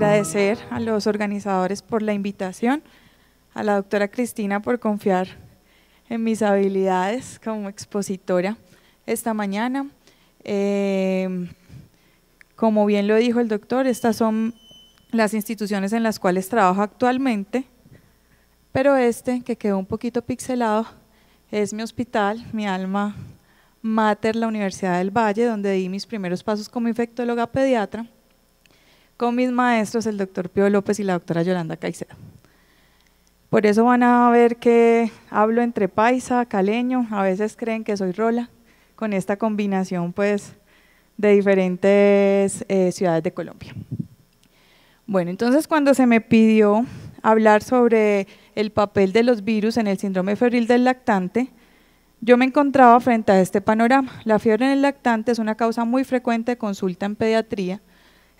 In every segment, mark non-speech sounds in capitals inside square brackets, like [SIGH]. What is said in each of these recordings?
agradecer a los organizadores por la invitación, a la doctora Cristina por confiar en mis habilidades como expositora esta mañana. Eh, como bien lo dijo el doctor, estas son las instituciones en las cuales trabajo actualmente, pero este, que quedó un poquito pixelado, es mi hospital, mi alma mater, la Universidad del Valle, donde di mis primeros pasos como infectóloga pediatra, con mis maestros, el doctor Pío López y la doctora Yolanda Caicedo. Por eso van a ver que hablo entre paisa, caleño, a veces creen que soy rola, con esta combinación pues de diferentes eh, ciudades de Colombia. Bueno, entonces cuando se me pidió hablar sobre el papel de los virus en el síndrome febril del lactante, yo me encontraba frente a este panorama. La fiebre en el lactante es una causa muy frecuente de consulta en pediatría,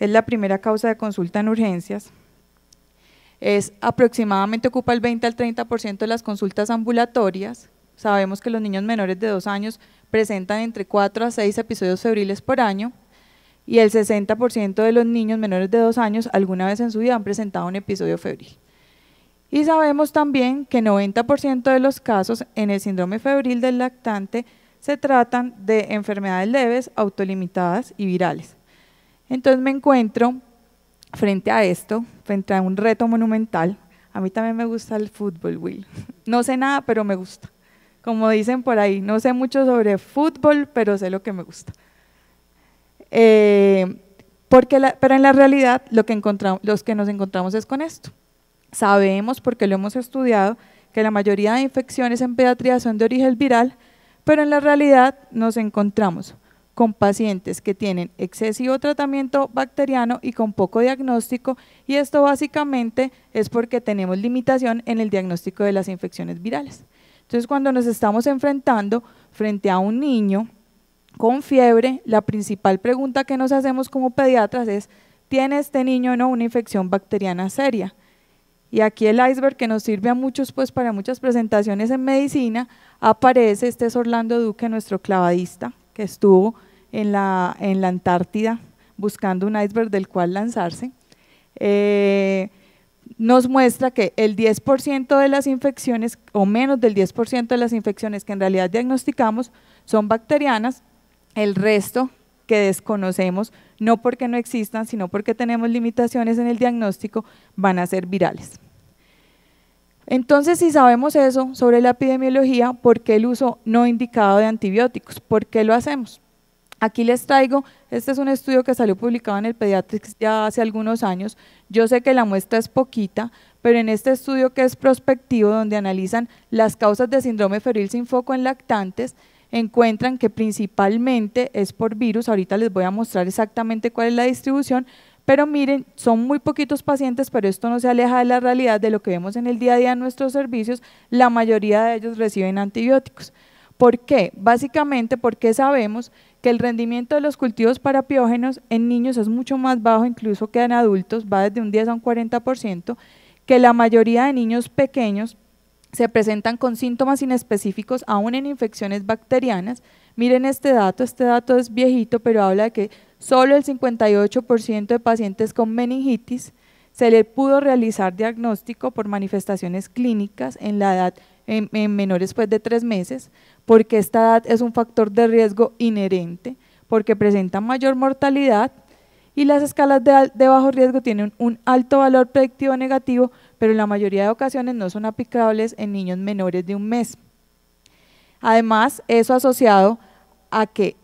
es la primera causa de consulta en urgencias, es aproximadamente ocupa el 20 al 30% de las consultas ambulatorias. Sabemos que los niños menores de dos años presentan entre 4 a 6 episodios febriles por año y el 60% de los niños menores de dos años alguna vez en su vida han presentado un episodio febril. Y sabemos también que 90% de los casos en el síndrome febril del lactante se tratan de enfermedades leves, autolimitadas y virales. Entonces me encuentro frente a esto, frente a un reto monumental, a mí también me gusta el fútbol, Will. No sé nada, pero me gusta. Como dicen por ahí, no sé mucho sobre fútbol, pero sé lo que me gusta. Eh, porque pero en la realidad lo que encontramos, los que nos encontramos es con esto. Sabemos, porque lo hemos estudiado, que la mayoría de infecciones en pediatría son de origen viral, pero en la realidad nos encontramos con pacientes que tienen excesivo tratamiento bacteriano y con poco diagnóstico y esto básicamente es porque tenemos limitación en el diagnóstico de las infecciones virales. Entonces cuando nos estamos enfrentando frente a un niño con fiebre, la principal pregunta que nos hacemos como pediatras es, ¿tiene este niño o no una infección bacteriana seria? Y aquí el iceberg que nos sirve a muchos, pues para muchas presentaciones en medicina, aparece, este es Orlando Duque, nuestro clavadista, estuvo en la, en la Antártida buscando un iceberg del cual lanzarse, eh, nos muestra que el 10% de las infecciones, o menos del 10% de las infecciones que en realidad diagnosticamos son bacterianas, el resto que desconocemos, no porque no existan, sino porque tenemos limitaciones en el diagnóstico, van a ser virales. Entonces, si sabemos eso sobre la epidemiología, ¿por qué el uso no indicado de antibióticos? ¿Por qué lo hacemos? Aquí les traigo, este es un estudio que salió publicado en el Pediatrics ya hace algunos años. Yo sé que la muestra es poquita, pero en este estudio que es prospectivo, donde analizan las causas de síndrome febril sin foco en lactantes, encuentran que principalmente es por virus. Ahorita les voy a mostrar exactamente cuál es la distribución, pero miren, son muy poquitos pacientes, pero esto no se aleja de la realidad de lo que vemos en el día a día en nuestros servicios. La mayoría de ellos reciben antibióticos. ¿Por qué? Básicamente porque sabemos que el rendimiento de los cultivos parapiógenos en niños es mucho más bajo incluso que en adultos, va desde un 10 a un 40%, que la mayoría de niños pequeños se presentan con síntomas inespecíficos aún en infecciones bacterianas. Miren este dato, este dato es viejito, pero habla de que solo el 58% de pacientes con meningitis se le pudo realizar diagnóstico por manifestaciones clínicas en la edad en, menores pues, de tres meses, porque esta edad es un factor de riesgo inherente, porque presenta mayor mortalidad y las escalas de, bajo riesgo tienen un alto valor predictivo negativo, pero en la mayoría de ocasiones no son aplicables en niños menores de un mes. Además, eso asociado a que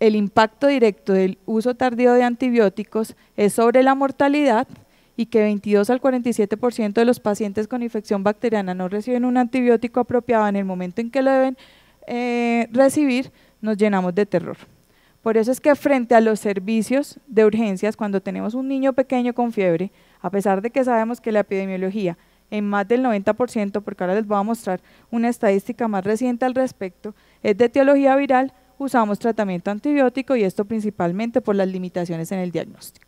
el impacto directo del uso tardío de antibióticos es sobre la mortalidad, y que 22 al 47% de los pacientes con infección bacteriana no reciben un antibiótico apropiado en el momento en que lo deben eh, recibir, nos llenamos de terror. Por eso es que frente a los servicios de urgencias, cuando tenemos un niño pequeño con fiebre, a pesar de que sabemos que la epidemiología en más del 90%, porque ahora les voy a mostrar una estadística más reciente al respecto, es de etiología viral, usamos tratamiento antibiótico y esto principalmente por las limitaciones en el diagnóstico.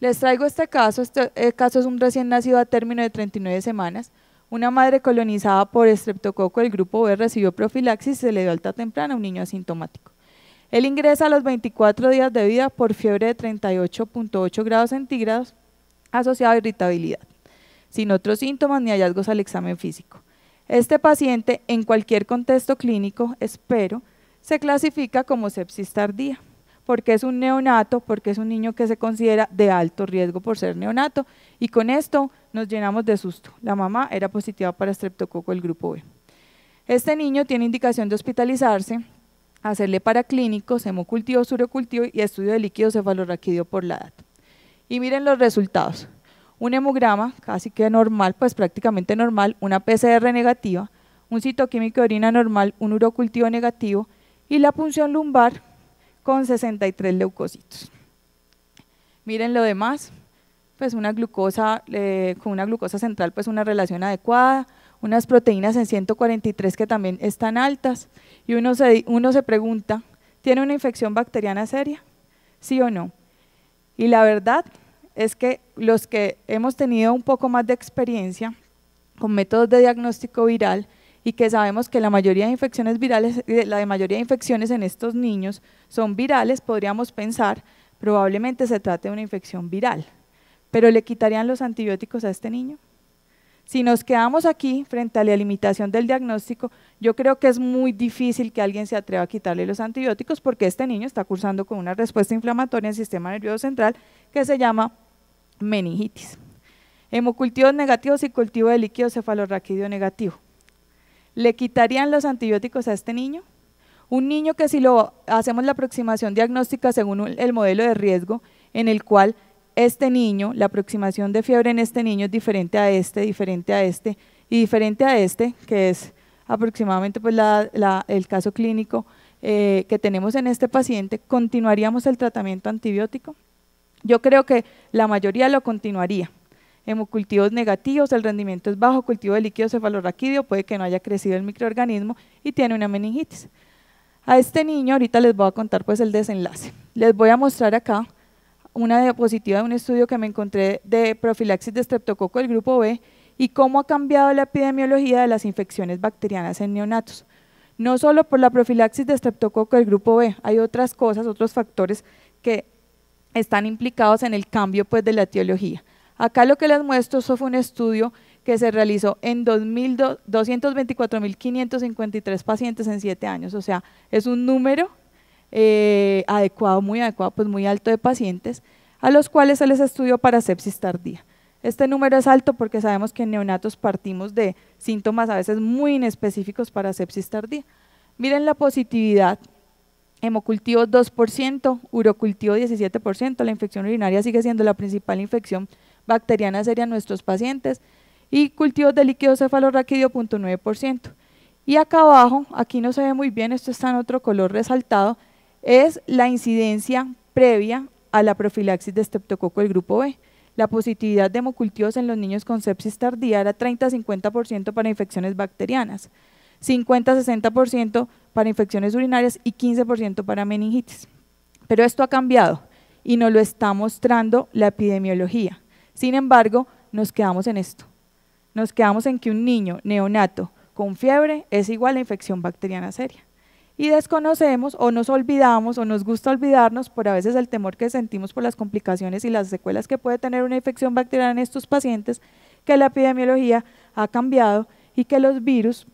Les traigo este caso, este caso es un recién nacido a término de 39 semanas. Una madre colonizada por estreptococo del grupo B recibió profilaxis y se le dio alta temprana a un niño asintomático. Él ingresa a los 24 días de vida por fiebre de 38.8 grados centígrados asociado a irritabilidad, sin otros síntomas ni hallazgos al examen físico. Este paciente, en cualquier contexto clínico, espero, se clasifica como sepsis tardía, porque es un neonato, porque es un niño que se considera de alto riesgo por ser neonato, y con esto nos llenamos de susto. La mamá era positiva para estreptococo del grupo B. Este niño tiene indicación de hospitalizarse, hacerle paraclínicos, hemocultivo, surocultivo y estudio de líquido cefalorraquídeo por la edad. Y miren los resultados. Un hemograma, casi que normal, pues prácticamente normal, una PCR negativa, un citoquímico de orina normal, un urocultivo negativo y la punción lumbar con 63 leucocitos. Miren lo demás, pues una glucosa, con una glucosa central, pues una relación adecuada, unas proteínas en 143 que también están altas, y uno se, uno se pregunta, ¿tiene una infección bacteriana seria? ¿Sí o no? Y la verdad es que los que hemos tenido un poco más de experiencia con métodos de diagnóstico viral y que sabemos que la mayoría de infecciones virales, eh, la mayoría de infecciones en estos niños son virales, podríamos pensar probablemente se trate de una infección viral. Pero ¿le quitarían los antibióticos a este niño? Si nos quedamos aquí frente a la limitación del diagnóstico, yo creo que es muy difícil que alguien se atreva a quitarle los antibióticos porque este niño está cursando con una respuesta inflamatoria en el sistema nervioso central que se llama meningitis. Hemocultivos negativos y cultivo de líquido cefalorraquídeo negativo. ¿Le quitarían los antibióticos a este niño? Un niño que si lo hacemos la aproximación diagnóstica según el modelo de riesgo, en el cual este niño, la aproximación de fiebre en este niño es diferente a este, diferente a este y diferente a este, que es aproximadamente pues el caso clínico eh, que tenemos en este paciente, ¿continuaríamos el tratamiento antibiótico? Yo creo que la mayoría lo continuaría. Hemocultivos negativos, el rendimiento es bajo, cultivo de líquido cefalorraquídeo, puede que no haya crecido el microorganismo y tiene una meningitis. A este niño ahorita les voy a contar pues el desenlace. Les voy a mostrar acá una diapositiva de un estudio que me encontré de profilaxis de estreptococo del grupo B y cómo ha cambiado la epidemiología de las infecciones bacterianas en neonatos. No solo por la profilaxis de estreptococo del grupo B, hay otras cosas, otros factores que están implicados en el cambio pues, de la etiología. Acá lo que les muestro eso fue un estudio que se realizó en 224.553 pacientes en 7 años, o sea, es un número eh, adecuado, muy adecuado, pues muy alto de pacientes, a los cuales se les estudió para sepsis tardía. Este número es alto porque sabemos que en neonatos partimos de síntomas a veces muy inespecíficos para sepsis tardía. Miren la positividad, hemocultivo 2%, urocultivo 17%, la infección urinaria sigue siendo la principal infección bacteriana seria nuestros pacientes y cultivos de líquido cefalorraquídeo 0.9%. Y acá abajo, aquí no se ve muy bien, esto está en otro color resaltado, es la incidencia previa a la profilaxis de estreptococo del grupo B. La positividad de hemocultivos en los niños con sepsis tardía era 30-50% para infecciones bacterianas, 50-60% para infecciones urinarias y 15% para meningitis. Pero esto ha cambiado y nos lo está mostrando la epidemiología. Sin embargo, nos quedamos en esto. Nos quedamos en que un niño neonato con fiebre es igual a infección bacteriana seria y desconocemos o nos olvidamos o nos gusta olvidarnos por a veces el temor que sentimos por las complicaciones y las secuelas que puede tener una infección bacteriana en estos pacientes, que la epidemiología ha cambiado y que los virus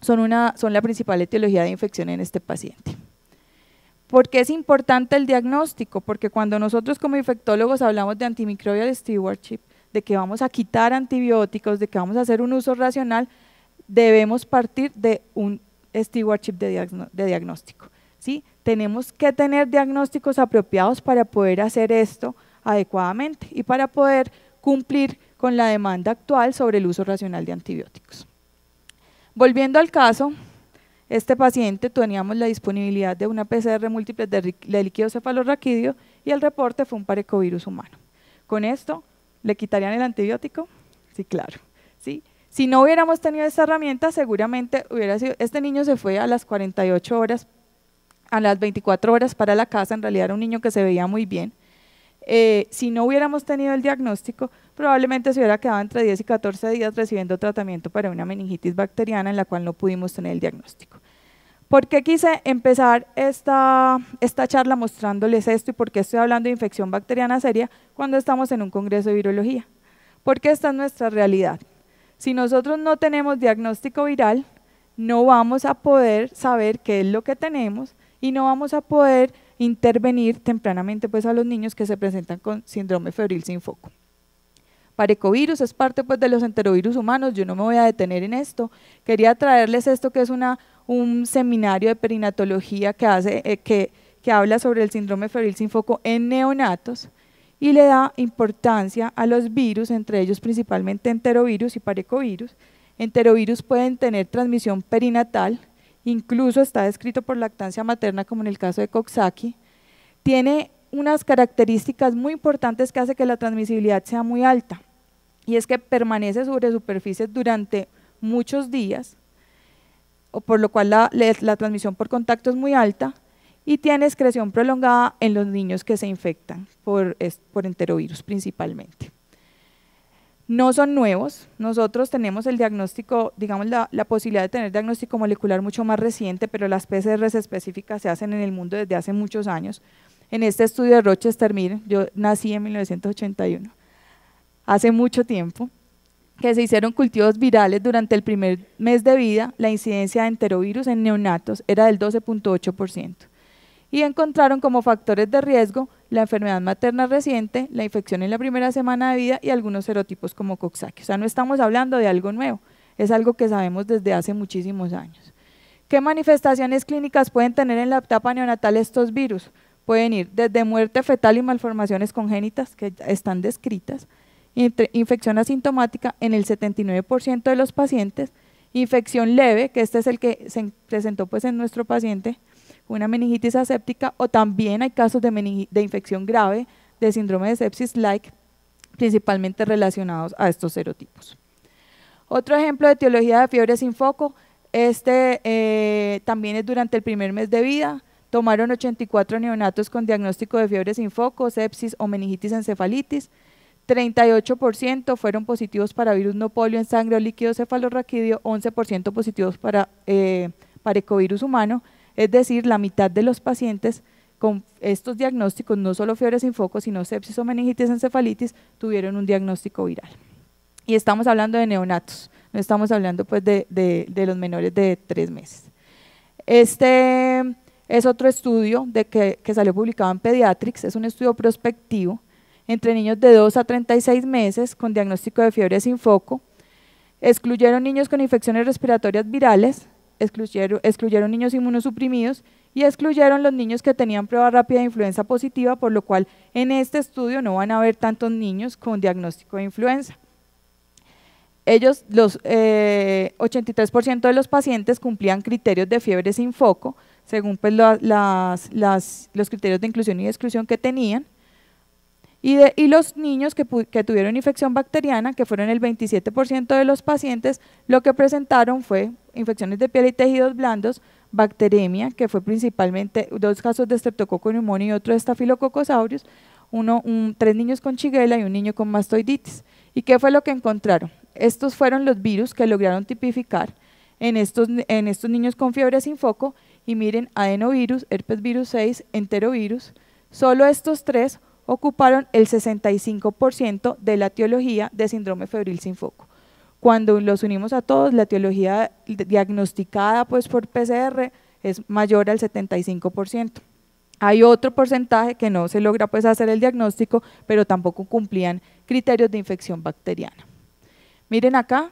son, una, son la principal etiología de infección en este paciente. ¿Por qué es importante el diagnóstico? Porque cuando nosotros como infectólogos hablamos de antimicrobial stewardship, de que vamos a quitar antibióticos, de que vamos a hacer un uso racional, debemos partir de un stewardship de, de diagnóstico. ¿sí? Tenemos que tener diagnósticos apropiados para poder hacer esto adecuadamente y para poder cumplir con la demanda actual sobre el uso racional de antibióticos. Volviendo al caso, este paciente teníamos la disponibilidad de una PCR múltiple de, líquido cefalorraquídeo y el reporte fue un parecovirus humano. Con esto, ¿le quitarían el antibiótico? Sí, claro. ¿sí? Si no hubiéramos tenido esta herramienta, seguramente hubiera sido, este niño se fue a las 48 horas, a las 24 horas para la casa, en realidad era un niño que se veía muy bien. Eh, si no hubiéramos tenido el diagnóstico, probablemente se hubiera quedado entre 10 y 14 días recibiendo tratamiento para una meningitis bacteriana en la cual no pudimos tener el diagnóstico. ¿Por qué quise empezar esta, esta charla mostrándoles esto y por qué estoy hablando de infección bacteriana seria cuando estamos en un congreso de virología? Porque esta es nuestra realidad. Si nosotros no tenemos diagnóstico viral, no vamos a poder saber qué es lo que tenemos y no vamos a poder intervenir tempranamente pues, a los niños que se presentan con síndrome febril sin foco. Parecovirus es parte pues, de los enterovirus humanos, yo no me voy a detener en esto. Quería traerles esto que es una un seminario de perinatología que, hace, eh, que, que habla sobre el síndrome febril sin foco en neonatos y le da importancia a los virus, entre ellos principalmente enterovirus y parecovirus. Enterovirus pueden tener transmisión perinatal, incluso está descrito por lactancia materna como en el caso de Coxsackie. Tiene unas características muy importantes que hace que la transmisibilidad sea muy alta y es que permanece sobre superficies durante muchos días o por lo cual la, transmisión por contacto es muy alta, y tiene excreción prolongada en los niños que se infectan por, enterovirus principalmente. No son nuevos, nosotros tenemos el diagnóstico, digamos la, la, posibilidad de tener diagnóstico molecular mucho más reciente, pero las PCRs específicas se hacen en el mundo desde hace muchos años. En este estudio de Rochester, miren, yo nací en 1981, hace mucho tiempo, que se hicieron cultivos virales durante el primer mes de vida, la incidencia de enterovirus en neonatos era del 12.8%. Y encontraron como factores de riesgo la enfermedad materna reciente, la infección en la primera semana de vida y algunos serotipos como Coxsackie. O sea, no estamos hablando de algo nuevo, es algo que sabemos desde hace muchísimos años. ¿Qué manifestaciones clínicas pueden tener en la etapa neonatal estos virus? Pueden ir desde muerte fetal y malformaciones congénitas que están descritas, infección asintomática en el 79% de los pacientes, infección leve, que este es el que se presentó pues en nuestro paciente, una meningitis aséptica, o también hay casos de, de infección grave de síndrome de sepsis-like, principalmente relacionados a estos serotipos. Otro ejemplo de etiología de fiebre sin foco, este eh, también es durante el primer mes de vida, tomaron 84 neonatos con diagnóstico de fiebre sin foco, sepsis o meningitis encefalitis, 38% fueron positivos para virus no polio en sangre o líquido cefalorraquídeo, 11% positivos para, eh, ecovirus humano, es decir, la mitad de los pacientes con estos diagnósticos, no solo fiebre sin foco, sino sepsis o meningitis encefalitis, tuvieron un diagnóstico viral. Y estamos hablando de neonatos, no estamos hablando pues de, los menores de tres meses. Este es otro estudio de que salió publicado en Pediatrics, es un estudio prospectivo, entre niños de 2 a 36 meses con diagnóstico de fiebre sin foco, excluyeron niños con infecciones respiratorias virales, excluyeron, excluyeron niños inmunosuprimidos y excluyeron los niños que tenían prueba rápida de influenza positiva, por lo cual en este estudio no van a haber tantos niños con diagnóstico de influenza. Ellos, los 83% eh, de los pacientes cumplían criterios de fiebre sin foco, según pues, los criterios de inclusión y exclusión que tenían. Y, los niños que, tuvieron infección bacteriana, que fueron el 27% de los pacientes, lo que presentaron fue infecciones de piel y tejidos blandos, bacteremia, que fue principalmente dos casos de streptococo y otro de estafilococcus aureus, uno, tres niños con chiguela y un niño con mastoiditis. ¿Y qué fue lo que encontraron? Estos fueron los virus que lograron tipificar en estos, en estos niños con fiebre sin foco y miren adenovirus, herpes virus 6, enterovirus, solo estos tres ocuparon el 65% de la etiología de síndrome febril sin foco. Cuando los unimos a todos, la etiología diagnosticada pues, por PCR es mayor al 75%. Hay otro porcentaje que no se logra pues, hacer el diagnóstico, pero tampoco cumplían criterios de infección bacteriana. Miren acá,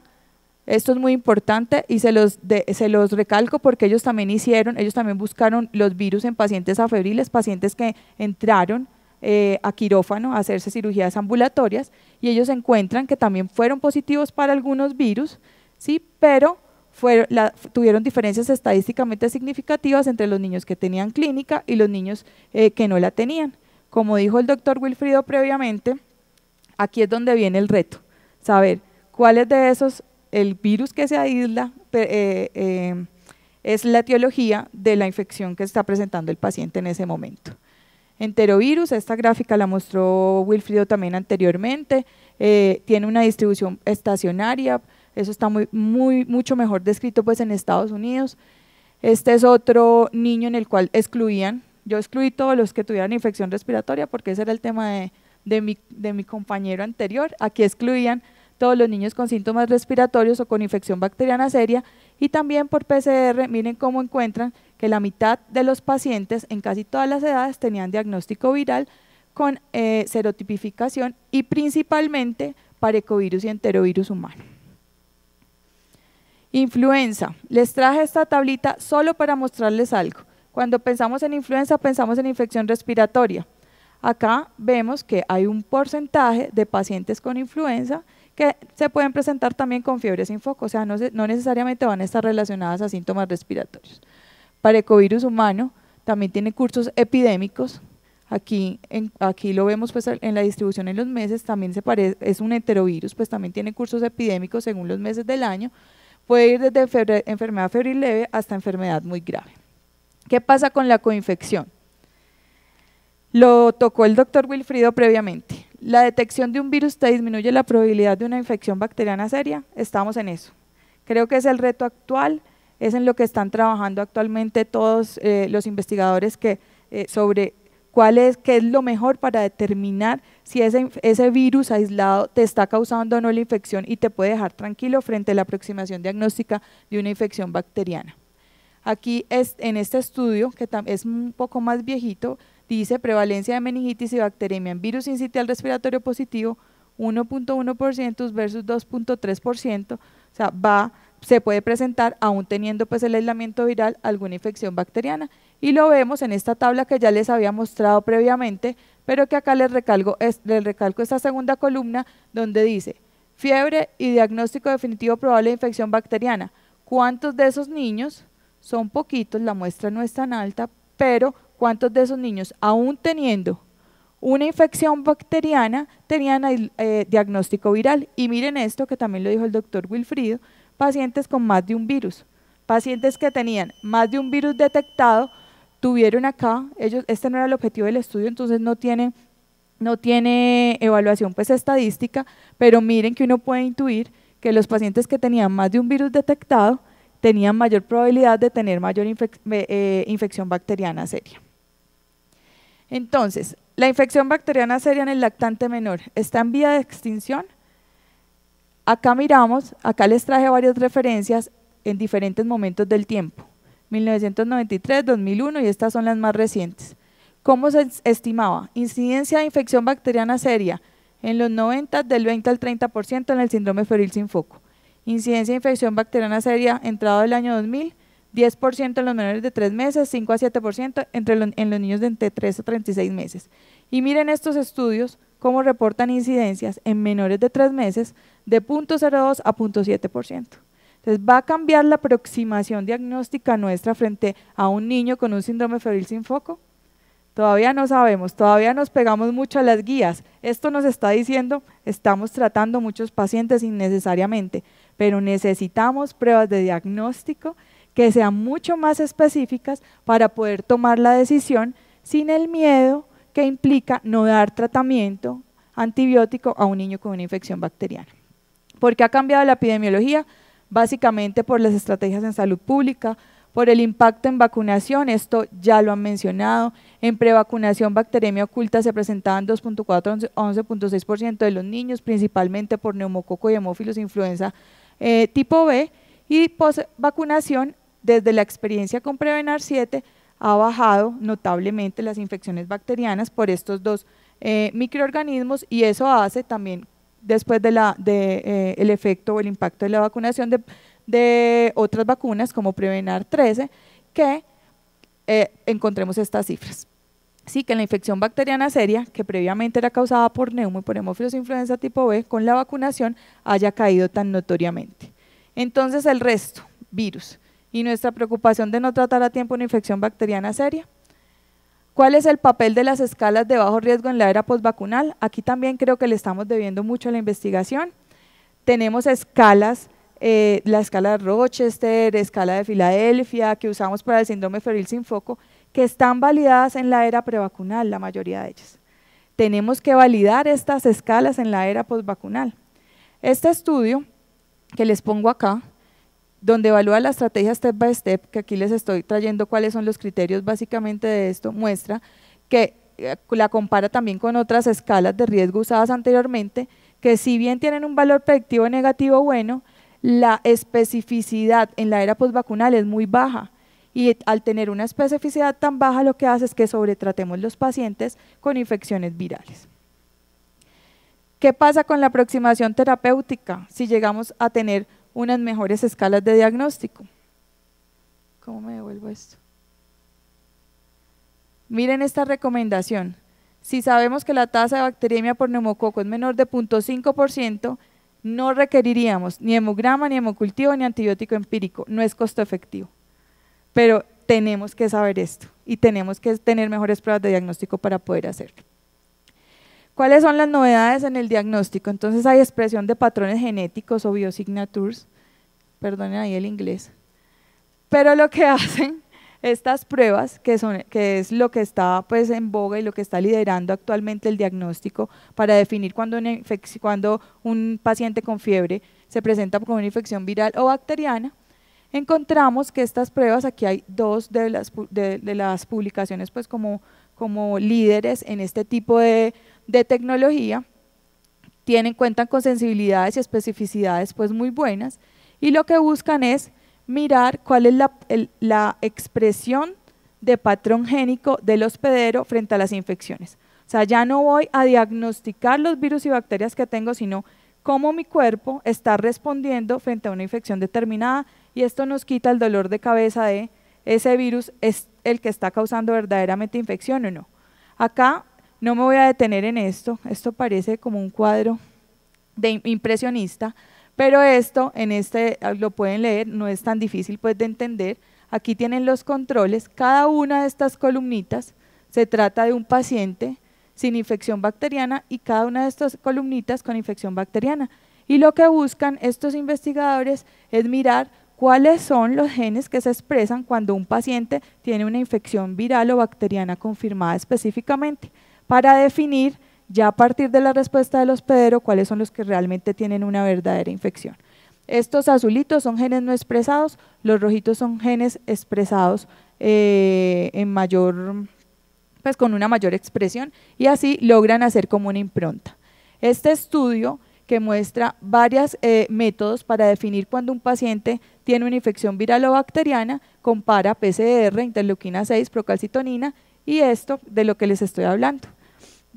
esto es muy importante y se los, se los recalco porque ellos también hicieron, ellos también buscaron los virus en pacientes afebriles, pacientes que entraron eh, a quirófano a hacerse cirugías ambulatorias y ellos encuentran que también fueron positivos para algunos virus, ¿sí? pero tuvieron diferencias estadísticamente significativas entre los niños que tenían clínica y los niños eh, que no la tenían. Como dijo el doctor Wilfrido previamente, aquí es donde viene el reto, saber cuáles de esos, el virus que se aísla, eh, es la etiología de la infección que está presentando el paciente en ese momento enterovirus, esta gráfica la mostró Wilfrido también anteriormente, eh, tiene una distribución estacionaria, eso está muy, mucho mejor descrito pues en Estados Unidos. Este es otro niño en el cual excluían, yo excluí todos los que tuvieran infección respiratoria porque ese era el tema de, mi, de mi compañero anterior. Aquí excluían todos los niños con síntomas respiratorios o con infección bacteriana seria y también por PCR, miren cómo encuentran que la mitad de los pacientes en casi todas las edades tenían diagnóstico viral con eh, serotipificación y principalmente parecovirus y enterovirus humano. Influenza. Les traje esta tablita solo para mostrarles algo. Cuando pensamos en influenza, pensamos en infección respiratoria. Acá vemos que hay un porcentaje de pacientes con influenza que se pueden presentar también con fiebre sin foco, o sea, no, no necesariamente van a estar relacionadas a síntomas respiratorios. Parecovirus humano también tiene cursos epidémicos, aquí, lo vemos pues en la distribución en los meses, también se parece, es un enterovirus, pues también tiene cursos epidémicos según los meses del año, puede ir desde enfermedad febril leve hasta enfermedad muy grave. ¿Qué pasa con la coinfección? Lo tocó el doctor Wilfrido previamente. La detección de un virus te disminuye la probabilidad de una infección bacteriana seria. Estamos en eso. Creo que es el reto actual, es en lo que están trabajando actualmente todos eh, los investigadores que, eh, sobre cuál es, qué es lo mejor para determinar si ese, ese virus aislado te está causando o no la infección y te puede dejar tranquilo frente a la aproximación diagnóstica de una infección bacteriana. Aquí es, en este estudio, que es un poco más viejito, dice prevalencia de meningitis y bacteremia en virus incitial respiratorio positivo 1.1% versus 2.3%, o sea, va, se puede presentar aún teniendo pues el aislamiento viral alguna infección bacteriana y lo vemos en esta tabla que ya les había mostrado previamente, pero que acá les recalco, les recalco esta segunda columna donde dice fiebre y diagnóstico definitivo probable de infección bacteriana. ¿Cuántos de esos niños? Son poquitos, la muestra no es tan alta, pero ¿cuántos de esos niños, aún teniendo una infección bacteriana, tenían eh, diagnóstico viral? Y miren esto, que también lo dijo el doctor Wilfrido, pacientes con más de un virus. Pacientes que tenían más de un virus detectado tuvieron acá, ellos, este no era el objetivo del estudio, entonces no tiene, no tiene evaluación pues estadística, pero miren que uno puede intuir que los pacientes que tenían más de un virus detectado tenían mayor probabilidad de tener mayor eh, infección bacteriana seria. Entonces, la infección bacteriana seria en el lactante menor está en vía de extinción. Acá miramos, acá les traje varias referencias en diferentes momentos del tiempo. 1993, 2001 y estas son las más recientes. ¿Cómo se estimaba? Incidencia de infección bacteriana seria en los 90 del 20 al 30% en el síndrome febril sin foco. Incidencia de infección bacteriana seria entrado el año 2000, 10% en los menores de 3 meses, 5 a 7% entre en los niños de entre 3 a 36 meses. Y miren estos estudios cómo reportan incidencias en menores de 3 meses de 0.02 a 0.7%. Entonces va a cambiar la aproximación diagnóstica nuestra frente a un niño con un síndrome febril sin foco. Todavía no sabemos, todavía nos pegamos mucho a las guías. Esto nos está diciendo, estamos tratando muchos pacientes innecesariamente, pero necesitamos pruebas de diagnóstico que sean mucho más específicas para poder tomar la decisión sin el miedo que implica no dar tratamiento antibiótico a un niño con una infección bacteriana. ¿Por qué ha cambiado la epidemiología? básicamente por las estrategias en salud pública, por el impacto en vacunación, esto ya lo han mencionado, en prevacunación bacteremia oculta se presentaban 2.4 a 11.6% de los niños, principalmente por neumococo y hemófilos influenza eh, tipo B, y post-vacunación, desde la experiencia con Prevenar 7, ha bajado notablemente las infecciones bacterianas por estos dos eh, microorganismos y eso hace también después del de, eh, el efecto o el impacto de la vacunación de, otras vacunas como Prevenar 13, que eh, encontremos estas cifras. Sí, que la infección bacteriana seria, que previamente era causada por neumo y por hemófilos influenza tipo B, con la vacunación haya caído tan notoriamente. Entonces el resto, virus, y nuestra preocupación de no tratar a tiempo una infección bacteriana seria, ¿Cuál es el papel de las escalas de bajo riesgo en la era postvacunal? Aquí también creo que le estamos debiendo mucho a la investigación. Tenemos escalas, eh, la escala de Rochester, escala de Filadelfia, que usamos para el síndrome febril sin foco, que están validadas en la era prevacunal, la mayoría de ellas. Tenemos que validar estas escalas en la era postvacunal. Este estudio que les pongo acá donde evalúa la estrategia step by step, que aquí les estoy trayendo cuáles son los criterios básicamente de esto, muestra que eh, la compara también con otras escalas de riesgo usadas anteriormente, que si bien tienen un valor predictivo negativo bueno, la especificidad en la era postvacunal es muy baja y al tener una especificidad tan baja lo que hace es que sobretratemos los pacientes con infecciones virales. ¿Qué pasa con la aproximación terapéutica si llegamos a tener unas mejores escalas de diagnóstico? ¿Cómo me devuelvo esto? Miren esta recomendación. Si sabemos que la tasa de bacteriemia por neumococo es menor de 0.5%, no requeriríamos ni hemograma, ni hemocultivo, ni antibiótico empírico. No es costo efectivo. Pero tenemos que saber esto y tenemos que tener mejores pruebas de diagnóstico para poder hacerlo. ¿Cuáles son las novedades en el diagnóstico? Entonces hay expresión de patrones genéticos o biosignatures, perdonen ahí el inglés, pero lo que [LAUGHS] hacen estas pruebas, que, son, que es lo que está pues, en boga y lo que está liderando actualmente el diagnóstico para definir cuando, cuando un paciente con fiebre se presenta con una infección viral o bacteriana, encontramos que estas pruebas, aquí hay dos de las, de, las publicaciones pues como, como líderes en este tipo de, de tecnología, tienen, cuentan con sensibilidades y especificidades pues muy buenas y lo que buscan es mirar cuál es la, expresión de patrón génico del hospedero frente a las infecciones. O sea, ya no voy a diagnosticar los virus y bacterias que tengo, sino cómo mi cuerpo está respondiendo frente a una infección determinada y esto nos quita el dolor de cabeza de ese virus es el que está causando verdaderamente infección o no. Acá no me voy a detener en esto, esto parece como un cuadro de impresionista, pero esto, en este, ah, lo pueden leer, no es tan difícil pues de entender. Aquí tienen los controles. Cada una de estas columnitas se trata de un paciente sin infección bacteriana y cada una de estas columnitas con infección bacteriana. Y lo que buscan estos investigadores es mirar cuáles son los genes que se expresan cuando un paciente tiene una infección viral o bacteriana confirmada específicamente, para definir ya a partir de la respuesta del hospedero, cuáles son los que realmente tienen una verdadera infección. Estos azulitos son genes no expresados, los rojitos son genes expresados eh, en mayor, pues con una mayor expresión y así logran hacer como una impronta. Este estudio que muestra varios eh, métodos para definir cuando un paciente tiene una infección viral o bacteriana, compara PCR, interleuquina 6, procalcitonina y esto de lo que les estoy hablando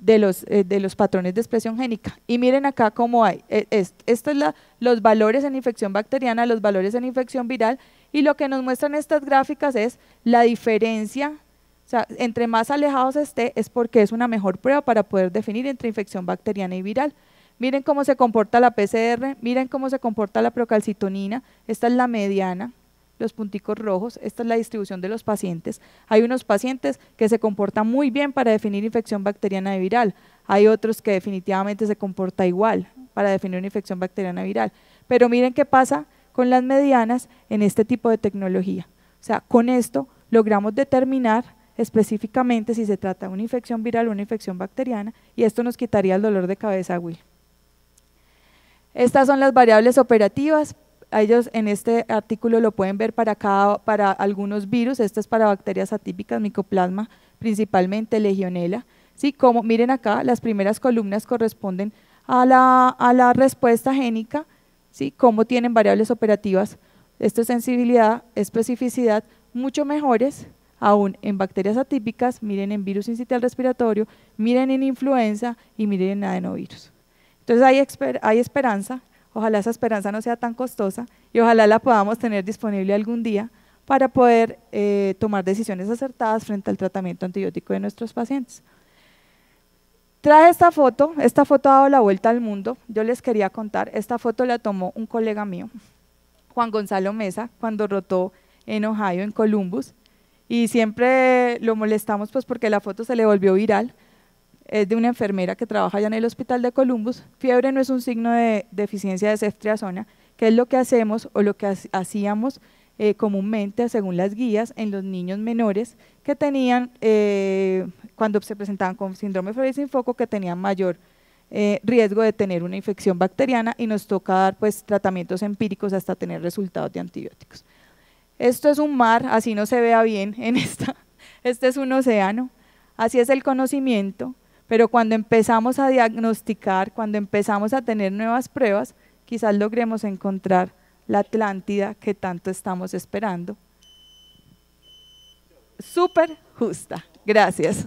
de los, eh, de los patrones de expresión génica. Y miren acá cómo hay, eh, estos es la, los valores en infección bacteriana, los valores en infección viral, y lo que nos muestran estas gráficas es la diferencia, o sea, entre más alejados esté es porque es una mejor prueba para poder definir entre infección bacteriana y viral. Miren cómo se comporta la PCR, miren cómo se comporta la procalcitonina, esta es la mediana, los punticos rojos, esta es la distribución de los pacientes. Hay unos pacientes que se comportan muy bien para definir infección bacteriana viral, hay otros que definitivamente se comporta igual para definir una infección bacteriana viral. Pero miren qué pasa con las medianas en este tipo de tecnología. O sea, con esto logramos determinar específicamente si se trata de una infección viral o una infección bacteriana y esto nos quitaría el dolor de cabeza, Will. Estas son las variables operativas ellos en este artículo lo pueden ver para, cada, para algunos virus, este es para bacterias atípicas, micoplasma, principalmente legionela. ¿sí? Como, miren acá, las primeras columnas corresponden a la, a la respuesta génica, ¿sí? cómo tienen variables operativas, esto es sensibilidad, especificidad, mucho mejores aún en bacterias atípicas, miren en virus incitial respiratorio, miren en influenza y miren en adenovirus. Entonces hay, hay esperanza Ojalá esa esperanza no sea tan costosa y ojalá la podamos tener disponible algún día para poder eh, tomar decisiones acertadas frente al tratamiento antibiótico de nuestros pacientes. Traje esta foto, esta foto ha dado la vuelta al mundo, yo les quería contar, esta foto la tomó un colega mío, Juan Gonzalo Mesa, cuando rotó en Ohio, en Columbus, y siempre lo molestamos pues porque la foto se le volvió viral, es de una enfermera que trabaja allá en el hospital de Columbus. Fiebre no es un signo de deficiencia de ceftriaxona, que es lo que hacemos o lo que hacíamos eh, comúnmente según las guías en los niños menores que tenían, eh, cuando se presentaban con síndrome de sin foco, que tenían mayor eh, riesgo de tener una infección bacteriana y nos toca dar pues tratamientos empíricos hasta tener resultados de antibióticos. Esto es un mar, así no se vea bien en esta, [LAUGHS] este es un océano, así es el conocimiento, pero cuando empezamos a diagnosticar, cuando empezamos a tener nuevas pruebas, quizás logremos encontrar la Atlántida que tanto estamos esperando. Súper justa. Gracias.